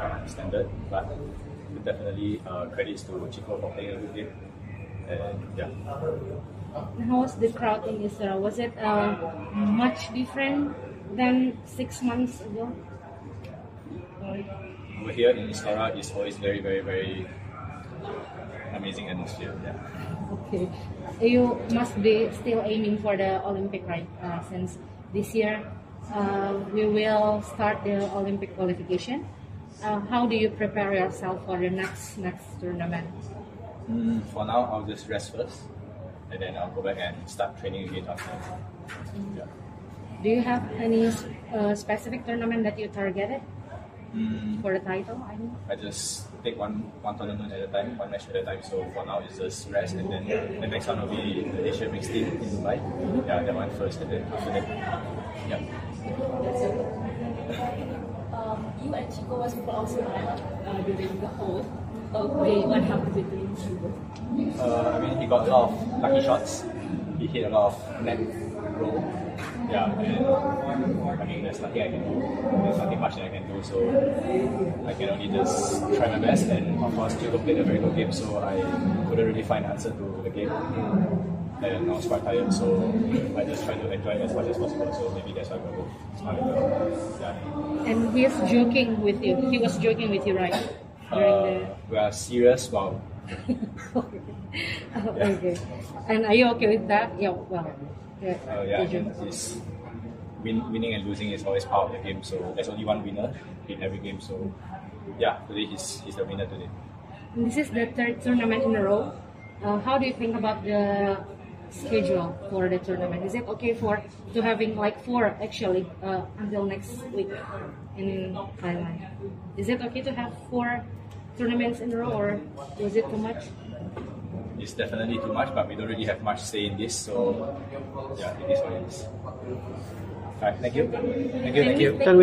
uh, standard, but definitely uh, credits to Chico for playing a good game. And yeah. How was the crowd in Istora? Was it uh, much different than six months ago? Over here in Istora, is always very, very, very amazing atmosphere. Yeah. Okay. You must be still aiming for the Olympic, right? Uh, since this year uh, we will start the Olympic qualification. Uh, how do you prepare yourself for the next next tournament? Mm, for now, I'll just rest first, and then I'll go back and start training again after. Yeah. Do you have any uh, specific tournament that you targeted Mm, for the title? I mean, I just take one one tournament at a time, one match at a time. So for now, it's just rest, and then the next one will be the Asian mixed team in Dubai. Yeah, that one first, and then after that, yeah. Was during the whole what happened? Uh, I mean, he got a lot of lucky shots. He hit a lot of net roll. Yeah, and I mean, there's nothing I can do. There's nothing much that I can do. So I can only just try my best. And of course, Chico played a very good game, so I couldn't really find an answer to the game. And I was quite tired, so I just tried to enjoy it as much as possible. So maybe that's why we're both smiling. Yeah. and he is joking with you. He was joking with you, right? During Uh, we are serious. Wow. the. Oh, okay. And are you okay with that? Yeah. Well. Yeah. Uh, yeah, the and it's win, winning and losing is always part of the game. So there's only one winner in every game. So yeah, today he's, he's the winner today. This is the third tournament in a row. Uh, how do you think about the schedule for the tournament? Is it okay for to having like four actually uh, until next week in Thailand? Is it okay to have four tournaments in a row, or was it too much? It's definitely too much, but we don't really have much say in this. So yeah, it is what it is. Alright, thank you. Thank you. Thank you. Thank